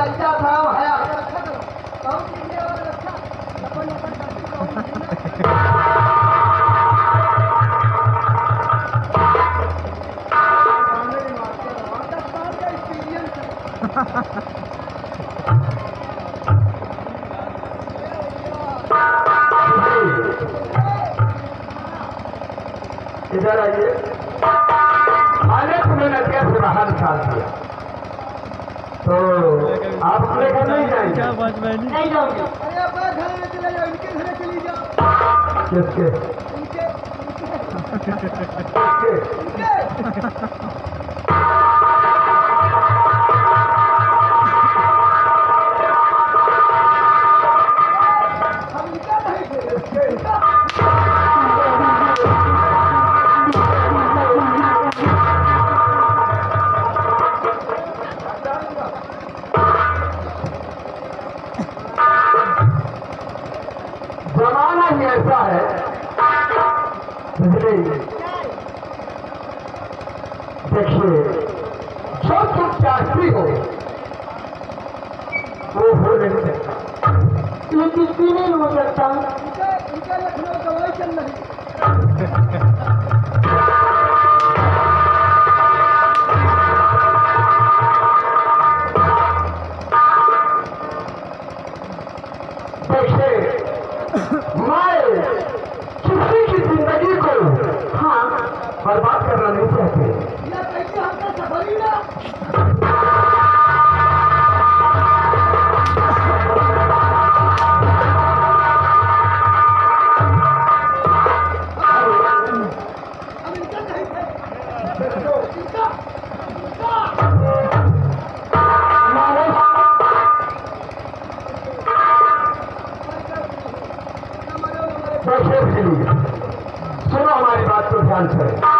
आए था हया इधर आइए। मैंने तुम्हें नदिया से बाहर निकाल दिया। तो आप अपने घर नहीं जाएँगे। क्या बात मैं नहीं जाऊँगी अरे आप घर में चले जाओ इनके घर चली जाओ। किसके? इनके। इनके। ही ऐसा है। देखिए जो तुम चाहती हो वो हो नहीं सकता। ये किसी नहीं हो सकता। इनका लखनऊ का वचन रही बात को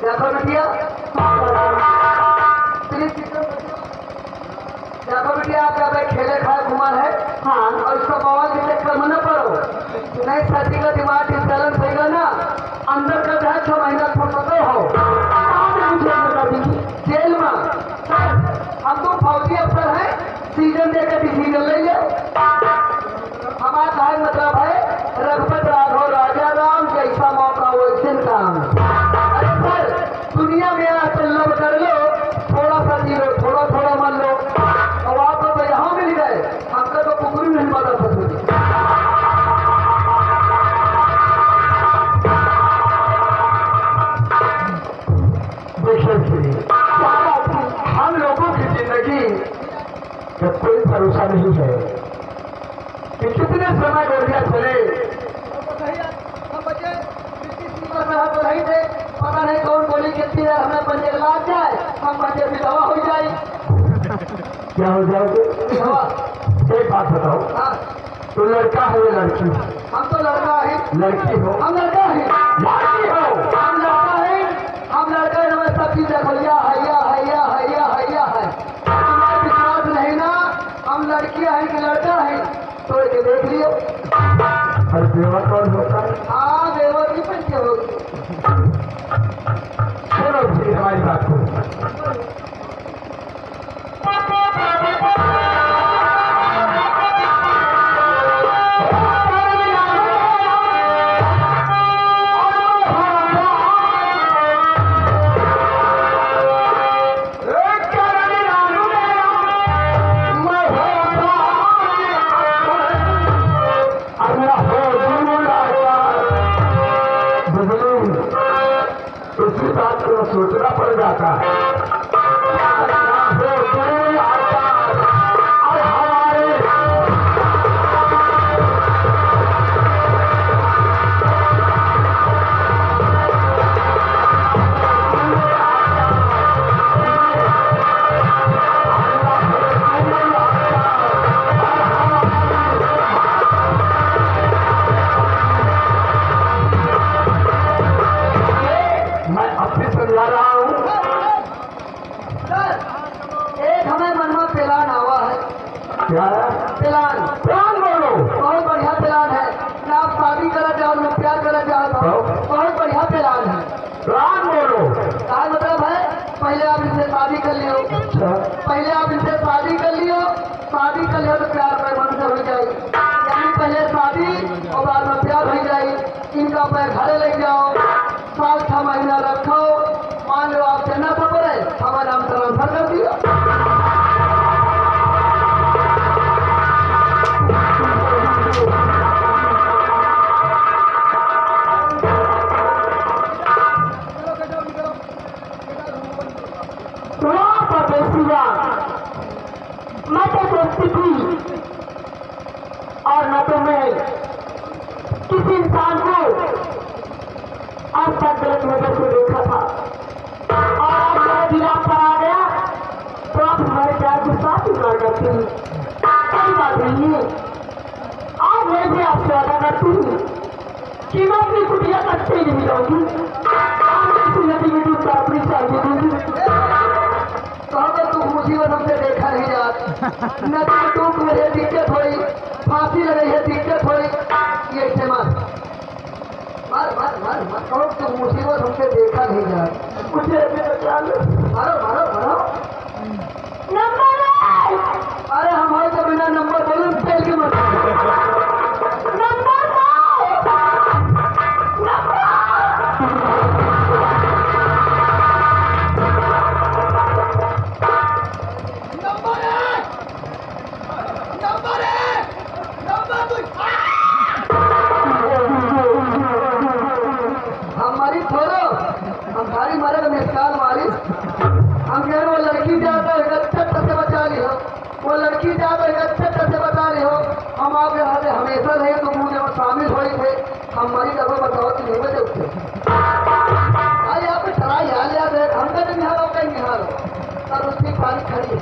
देखो बेटिया। देखो बिटिया आप यहाँ पे खेले खाए घुमा है। हाँ। और इसको मोबाइल के चक्कर में न पड़ो। नहीं साथी का दिमाग इंस्टॉलन होगा ना? अंदर का है? छह महीना छोड़ते हो। कितनी हमें बंदे लाग जाए हम बंदे भी दवा हो जाए क्या हो जाओगे एक बात बताओ हाँ तो लड़का है या लड़की हम तो लड़का है लड़की हो हम लड़का है लड़की हो हम लड़का है हम लड़का है हमें सब चीज़ देखो या है या है या है या है या है तुम्हें विश्वास नहीं ना हम लड़कियाँ हैं कि लड़का है तोड़ के देख लियो और देवा कौन होता है हाँ देवर की पंचे होगी सुनो जी हमारी बात उसी बात को सोचना पड़ जाता है Valeu. किसी इंसान को आज तक गलत नज़र से देखा था। और आज मेरा दिलाप पर आ गया। तो आप हमारे प्यार को ही कर करती हूँ। कोई बात नहीं है। आज मैं भी आपसे वादा करती हूँ कि मैं अपनी कुटिया तक से नहीं आज नदी तो मुसीबत देखा नहीं जात नदी में मेरे दिक्कत हुई फांसी लगे है दिक्कत हुई ये ऐसे मार तू मुसीबत हमसे देखा नहीं जाए मुझे मारो मारो हमारी थोड़ो हम भारी मारे मिसकाल मारी। हम कह रहे वो लड़की है अच्छे से बचा ली हो। वो लड़की है अच्छे से बचा ली हो। हम आपके हाथ हमेशा रहे तो मुझे वो शामिल हुए थे हमारी डबो बताओ कि नहीं बजे उठे अरे आप ट्राई हाल याद है। हम का नहीं हारो कहीं नहीं हारो और उसकी पानी खड़ी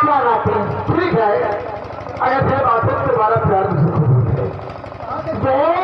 क्या बात है? ठीक है। अगर फिर बातों के बाद God.